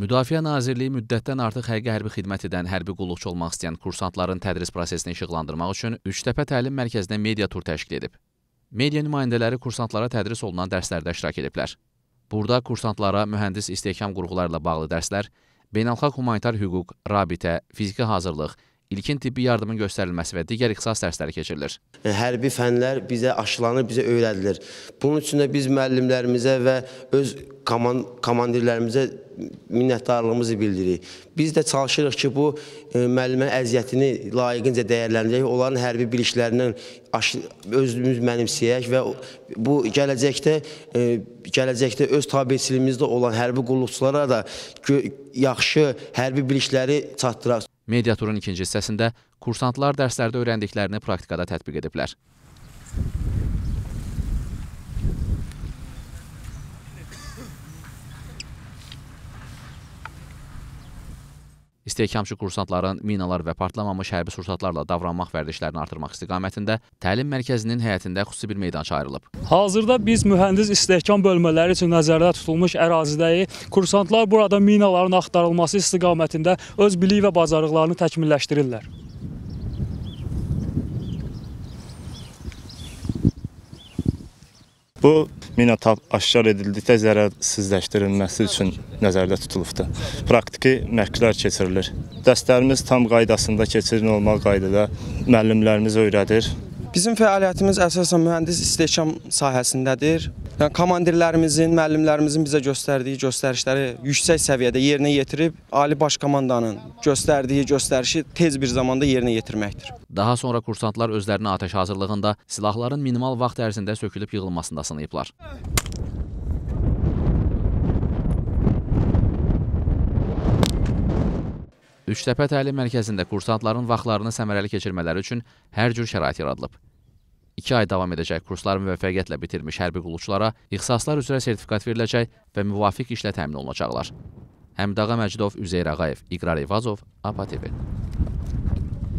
Müdafiə Nazirliyi müddətdən artıq həqiqi hərbi xidmət edən hərbi qulluqçu olmaq istəyən kursantların tədris prosesini işıqlandırmaq üçün Üçtəpə təlim mərkəzinə media tur təşkil edib. Media nümayəndələri kursantlara tədris olunan dərslərdə iştirak ediblər. Burada kursantlara mühəndis istehkam qurğuları ilə bağlı dərslər, beynəlxalq humanitar hüquq, rabitə, fiziki hazırlıq, ilkin tibbi yardımın göstərilməsi və digər ixtisas dərsləri keçirilir. hərbi fənlər bizə aşılanır, bizə öyrədilir. Bunun üçün də biz müəllimlərimizə və öz koman komandirlərimizə minnətdarlığımızı bildiririk. Biz də çalışırıq ki, bu e, müəllimənin əziyyətini layiqincə dəyərləndirək, onların hərbi biliklərindən özümüz mənimsəyək və bu gələcəkdə e, gələcəkdə öz tabeçiliyimizdə olan hərbi qulluqçulara da yaxşı hərbi bilikləri çatdıraq. Media turun ikinci hissəsində kursantlar dərslərdə öyrəndiklərini praktikada tətbiq ediblər. İstehkamçı kursantların minalar və partlamamış hərbi sursatlarla davranmaq vərdişlərini artırmaq istiqamətində təlim mərkəzinin həyətində xüsusi bir meydança ayrılıb. Hazırda biz mühəndis istehkam bölmələri üçün nəzərdə tutulmuş ərazidəyik. Kursantlar burada minaların axtarılması istiqamətində öz bilik və bacarıqlarını təkmilləşdirirlər. Bu mina tap aşkar edildikdə zərərsizləşdirilməsi üçün nəzərdə tutulubdur. Praktiki məşqlər keçirilir. Dərslərimiz tam qaydasında keçirin olmaq qaydada müəllimlərimiz öyrədir. Bizim fəaliyyətimiz əsasən mühəndis istehkam sahəsindədir. Yəni komandirlərimizin, müəllimlərimizin bizə göstərdiyi göstərişləri yüksək səviyyədə yerinə yetirib ali baş komandanın göstərdiyi göstərişi tez bir zamanda yerinə yetirməkdir. Daha sonra kursantlar özlərini atəş hazırlığında silahların minimal vaxt ərzində sökülüb yığılmasında sınayıblar. Üçtəpə təlim mərkəzində kursantların vaxtlarını səmərəli keçirmələri üçün hər cür şərait yaradılıb. 2 ay davam edəcək kursları müvəffəqiyyətlə bitirmiş hərbi qulluqçulara ixtisaslar üzrə sertifikat veriləcək və müvafiq işlə təmin olunacaqlar. Həmdağa Məcidov, Üzeyr Ağayev, İqrar Eyvazov, APA TV.